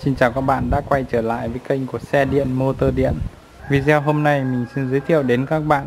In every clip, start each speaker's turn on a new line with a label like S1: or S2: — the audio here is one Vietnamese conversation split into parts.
S1: Xin chào các bạn đã quay trở lại với kênh của xe điện motor điện. Video hôm nay mình xin giới thiệu đến các bạn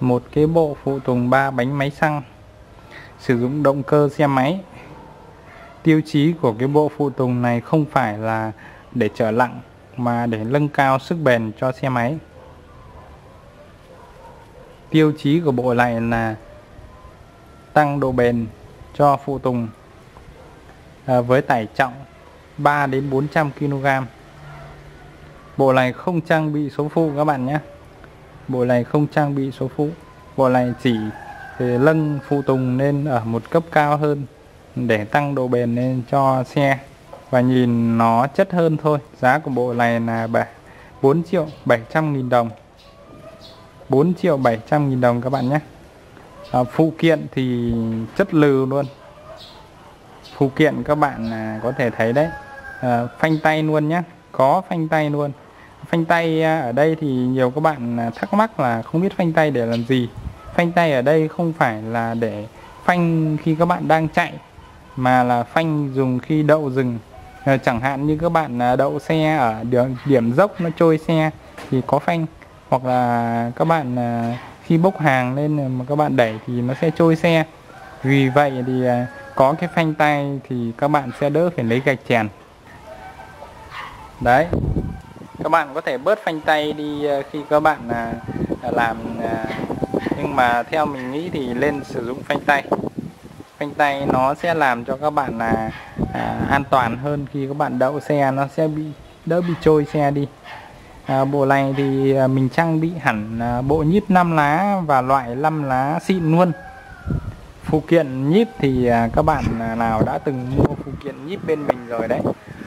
S1: một cái bộ phụ tùng 3 bánh máy xăng. Sử dụng động cơ xe máy. Tiêu chí của cái bộ phụ tùng này không phải là để trở lặng mà để nâng cao sức bền cho xe máy. Tiêu chí của bộ này là tăng độ bền cho phụ tùng à, với tải trọng 3 đến 400 kg Bộ này không trang bị số phụ các bạn nhé. Bộ này không trang bị số phụ. Bộ này chỉ lân phụ tùng lên ở một cấp cao hơn Để tăng độ bền lên cho xe. Và nhìn nó chất hơn thôi. Giá của bộ này là 4 triệu 700 nghìn đồng. 4 triệu 700 nghìn đồng các bạn nhé. À, Phụ kiện thì chất lừ luôn phụ kiện các bạn à, có thể thấy đấy. À, phanh tay luôn nhé có phanh tay luôn. Phanh tay à, ở đây thì nhiều các bạn à, thắc mắc là không biết phanh tay để làm gì. Phanh tay ở đây không phải là để phanh khi các bạn đang chạy mà là phanh dùng khi đậu dừng à, chẳng hạn như các bạn đậu xe ở điểm, điểm dốc nó trôi xe thì có phanh. Hoặc là các bạn khi bốc hàng lên mà các bạn đẩy thì nó sẽ trôi xe. Vì vậy thì có cái phanh tay thì các bạn sẽ đỡ phải lấy gạch chèn. Đấy các bạn có thể bớt phanh tay đi ờ, khi các bạn à, à, làm à, nhưng mà theo mình nghĩ thì lên sử dụng phanh tay. Phanh tay nó sẽ làm cho các bạn là à, an toàn hơn khi các bạn đậu xe nó sẽ bị đỡ bị trôi xe đi. À, bộ này thì mình trang bị hẳn bộ nhíp 5 lá và loại 5 lá xịn luôn phụ kiện nhíp thì à, các bạn à, nào đã từng mua phụ kiện nhíp bên mình rồi đấy,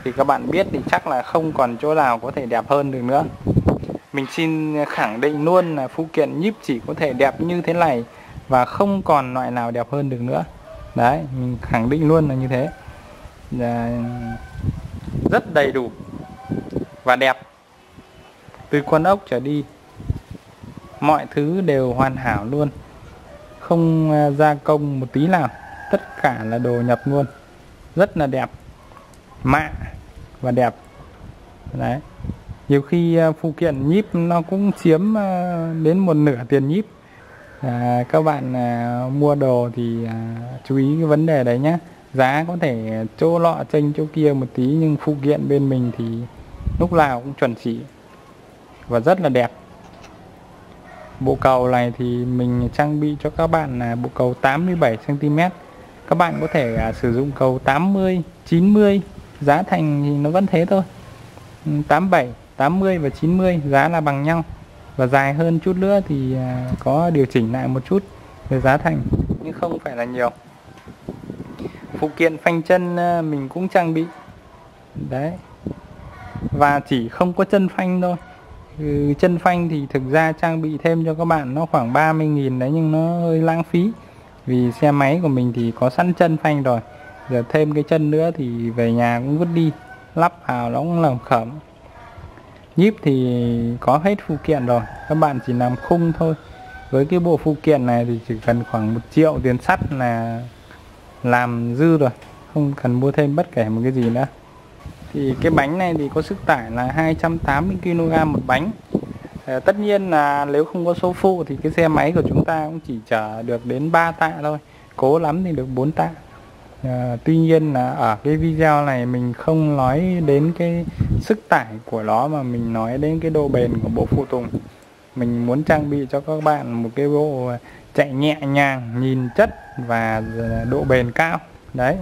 S1: thì các bạn biết thì chắc là không còn chỗ nào có thể đẹp hơn được nữa. Mình xin khẳng định luôn là phụ kiện nhíp chỉ có thể đẹp như thế này và không còn loại nào đẹp hơn được nữa. Đấy, mình khẳng định luôn là như thế. Là rất đầy đủ và đẹp. Từ con ốc trở đi, mọi thứ đều hoàn hảo luôn không à, gia công một tí nào. Tất cả là đồ nhập luôn. Rất là đẹp. Mạ và đẹp. Đấy. Nhiều khi à, phụ kiện nhíp nó cũng chiếm à, đến một nửa tiền nhíp. À, các bạn à, mua đồ thì à, chú ý cái vấn đề đấy nhé giá có thể chỗ lọ chênh chỗ kia một tí nhưng phụ kiện bên mình thì lúc nào cũng chuẩn chỉ và rất là đẹp bộ cầu này thì mình trang bị cho các bạn là bộ cầu 87 cm các bạn có thể à, sử dụng cầu 80 90 giá thành thì nó vẫn thế thôi. Ừ, 87 80 và 90 giá là bằng nhau. Và dài hơn chút nữa thì à, có điều chỉnh lại một chút về giá thành nhưng không phải là nhiều. Phụ kiện phanh chân à, mình cũng trang bị. Đấy. Và chỉ không có chân phanh thôi ừ, chân phanh thì thực ra trang bị thêm cho các bạn nó khoảng 30.000 đấy nhưng nó hơi lãng phí. Vì xe máy của mình thì có sẵn chân phanh rồi. Giờ thêm cái chân nữa thì về nhà cũng vứt đi. Lắp vào nó cũng làm khẩm. Nhíp thì có hết phụ kiện rồi. Các bạn chỉ làm khung thôi. Với cái bộ phụ kiện này thì chỉ cần khoảng một triệu tiền sắt là làm dư rồi. Không cần mua thêm bất kể một cái gì nữa thì cái bánh này thì có sức tải là 280 kg một bánh. À, tất nhiên là nếu không có số phụ thì cái xe máy của chúng ta cũng chỉ chở được đến 3 tạ thôi. Cố lắm thì được 4 tạ. À, tuy nhiên là ở cái video này mình không nói đến cái sức tải của nó mà mình nói đến cái độ bền của bộ phụ tùng. Mình muốn trang bị cho các bạn một cái bộ chạy nhẹ nhàng nhìn chất và độ bền cao. Đấy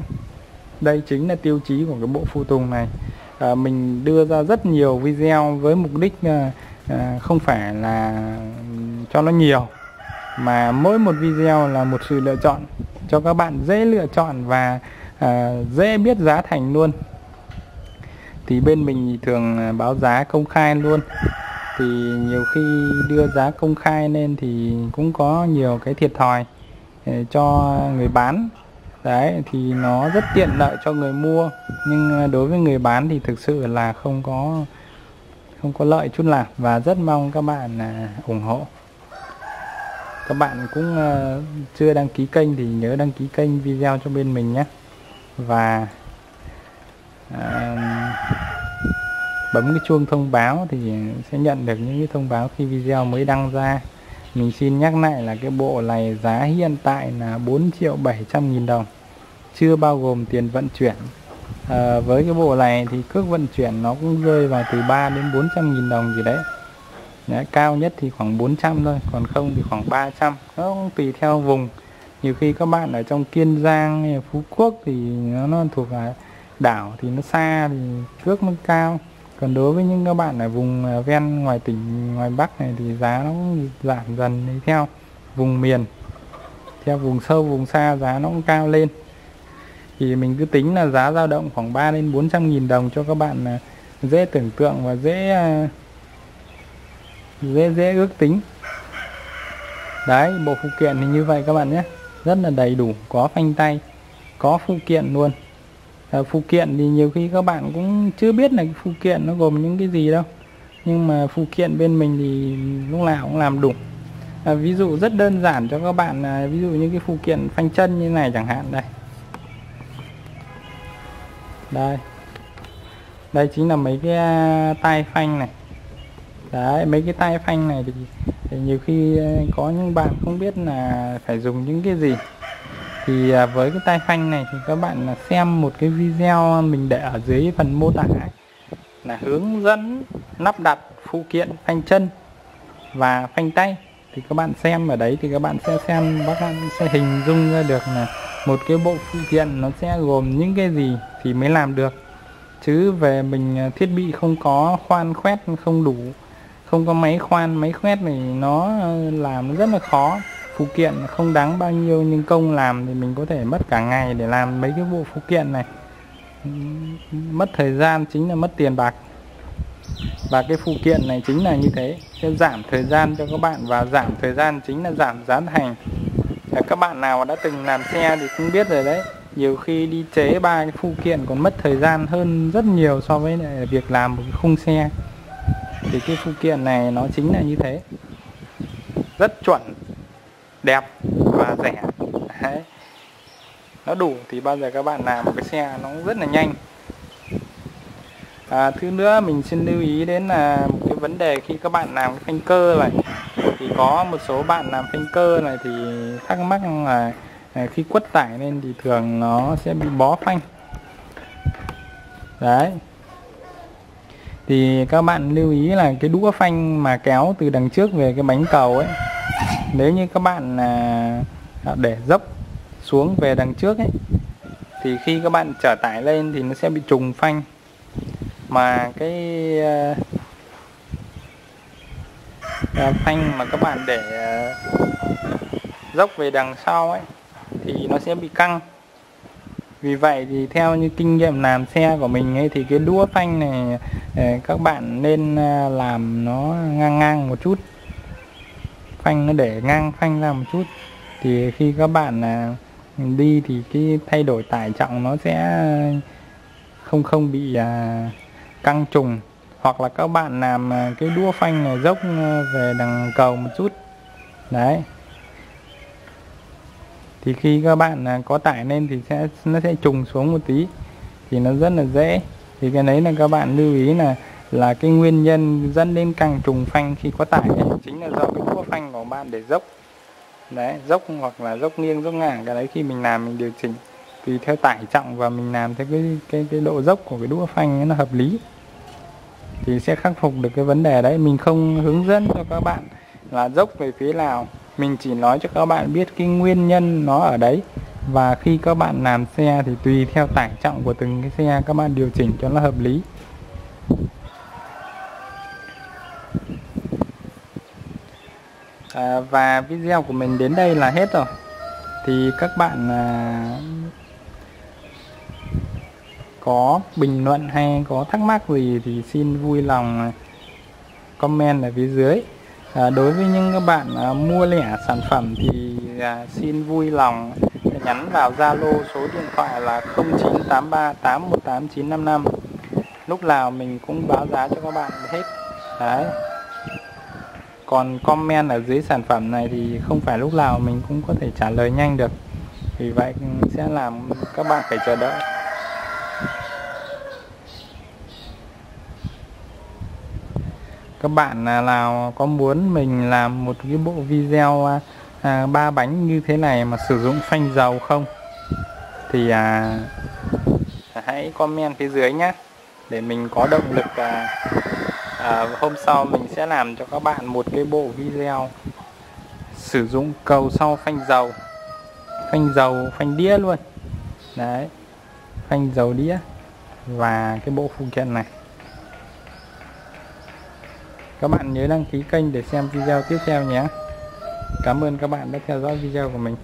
S1: đây chính là tiêu chí của cái bộ phụ tùng này. À, mình đưa ra rất nhiều video với mục đích à, à, không phải là cho nó nhiều mà mỗi một video là một sự lựa chọn cho các bạn dễ lựa chọn và à, dễ biết giá thành luôn. Thì bên mình thường à, báo giá công khai luôn. Thì nhiều khi đưa giá công khai lên thì cũng có nhiều cái thiệt thòi à, cho người bán đấy thì nó rất tiện lợi cho người mua. Nhưng à, đối với người bán thì thực sự là không có không có lợi chút nào. Và rất mong các bạn à, ủng hộ. Các bạn cũng à, chưa đăng ký kênh thì nhớ đăng ký kênh video cho bên mình nhé. Và uh, bấm cái chuông thông báo thì sẽ nhận được những cái thông báo khi video mới đăng ra. Mình xin nhắc lại là cái bộ này giá hiện tại là 4 triệu 700 nghìn đồng chưa bao gồm tiền vận chuyển. À, với cái bộ này thì cước vận chuyển nó cũng rơi vào từ 3 đến 400 nghìn đồng gì đấy. Đấy, cao nhất thì khoảng 400 thôi còn không thì khoảng 300 nó cũng tùy theo vùng. Nhiều khi các bạn ở trong Kiên Giang hay Phú Quốc thì nó, nó thuộc là đảo thì nó xa thì cước nó cao. Còn đối với những các bạn ở vùng à, ven ngoài tỉnh ngoài Bắc này thì giá nó cũng giảm dần đi theo vùng miền. Theo vùng sâu vùng xa giá nó cũng cao lên thì mình cứ tính là giá dao động khoảng 3 đến 400 nghìn đồng cho các bạn à, dễ tưởng tượng và dễ à, dễ dễ ước tính. Đấy bộ phụ kiện thì như vậy các bạn nhé. Rất là đầy đủ có phanh tay có phụ kiện luôn. À, phụ kiện thì nhiều khi các bạn cũng chưa biết là phụ kiện nó gồm những cái gì đâu. Nhưng mà phụ kiện bên mình thì lúc nào cũng làm đủ. À, ví dụ rất đơn giản cho các bạn à, ví dụ như cái phụ kiện phanh chân như này chẳng hạn đây đây. Đây chính là mấy cái à, tay phanh này. Đấy mấy cái tay phanh này thì, thì nhiều khi à, có những bạn không biết là phải dùng những cái gì. Thì à, với cái tay phanh này thì các bạn xem một cái video mình để ở dưới phần mô tả là hướng dẫn lắp đặt phụ kiện phanh chân và phanh tay. Thì các bạn xem ở đấy thì các bạn sẽ xem các bạn sẽ hình dung ra được là một cái bộ phụ kiện nó sẽ gồm những cái gì thì mới làm được. Chứ về mình à, thiết bị không có khoan khoét không đủ, không có máy khoan, máy khoét này nó à, làm rất là khó. Phụ kiện không đáng bao nhiêu nhưng công làm thì mình có thể mất cả ngày để làm mấy cái bộ phụ kiện này. Mất thời gian chính là mất tiền bạc. Và cái phụ kiện này chính là như thế, sẽ giảm thời gian cho các bạn và giảm thời gian chính là giảm giá thành các bạn nào đã từng làm xe thì cũng biết rồi đấy. Nhiều khi đi chế ba cái phụ kiện còn mất thời gian hơn rất nhiều so với việc làm một cái khung xe. Thì cái phụ kiện này nó chính là như thế. Rất chuẩn đẹp và rẻ. Đấy. nó đủ thì bao giờ các bạn làm một cái xe nó rất là nhanh. À, thứ nữa mình xin lưu ý đến là một cái vấn đề khi các bạn làm cái phanh cơ này thì có một số bạn làm phanh cơ này thì thắc mắc là à, khi quất tải lên thì thường nó sẽ bị bó phanh. Đấy. Thì các bạn lưu ý là cái đũa phanh mà kéo từ đằng trước về cái bánh cầu ấy, nếu như các bạn à, để dốc xuống về đằng trước ấy, thì khi các bạn trở tải lên thì nó sẽ bị trùng phanh. Mà cái à, Ờ, phanh mà các bạn để ờ, dốc về đằng sau ấy, thì nó sẽ bị căng. Vì vậy thì theo như kinh nghiệm làm xe của mình ấy, thì cái đũa phanh này ờ, các bạn nên làm nó ngang ngang một chút. Phanh nó để ngang phanh ra một chút. Thì khi các bạn đi thì cái thay đổi tải trọng nó sẽ không không bị căng trùng hoặc là các bạn làm à, cái đua phanh này dốc à, về đằng cầu một chút. Đấy. Thì khi các bạn à, có tải lên thì sẽ nó sẽ trùng xuống một tí. Thì nó rất là dễ. Thì cái đấy là các bạn lưu ý là là cái nguyên nhân dẫn đến càng trùng phanh khi có tải ấy, chính là do cái đũa phanh của bạn để dốc. Đấy dốc hoặc là dốc nghiêng dốc ngang cái đấy khi mình làm mình điều chỉnh. Tùy theo tải trọng và mình làm theo cái cái cái độ dốc của cái đũa phanh ấy nó hợp lý thì sẽ khắc phục được cái vấn đề đấy. Mình không hướng dẫn cho các bạn là dốc về phía nào. Mình chỉ nói cho các bạn biết cái nguyên nhân nó ở đấy. Và khi các bạn làm xe thì tùy theo tải trọng của từng cái xe các bạn điều chỉnh cho nó hợp lý. À, và video của mình đến đây là hết rồi. Thì các bạn à, có bình luận hay có thắc mắc gì thì xin vui lòng à, comment ở phía dưới. À, đối với những các bạn à, mua lẻ sản phẩm thì à, xin vui lòng nhắn vào Zalo số điện thoại là 0983 818 955 lúc nào mình cũng báo giá cho các bạn hết. Đấy. Còn comment ở dưới sản phẩm này thì không phải lúc nào mình cũng có thể trả lời nhanh được. Vì vậy sẽ làm các bạn phải chờ đợi. Các bạn à, nào có muốn mình làm một cái bộ video à, à, ba bánh như thế này mà sử dụng phanh dầu không? Thì à, hãy comment phía dưới nhé để mình có động lực à, à, hôm sau mình sẽ làm cho các bạn một cái bộ video sử dụng cầu sau phanh dầu. Phanh dầu phanh đĩa luôn. Đấy phanh dầu đĩa và cái bộ phụ kiện này các bạn nhớ đăng ký kênh để xem video tiếp theo nhé. Cảm ơn các bạn đã theo dõi video của mình.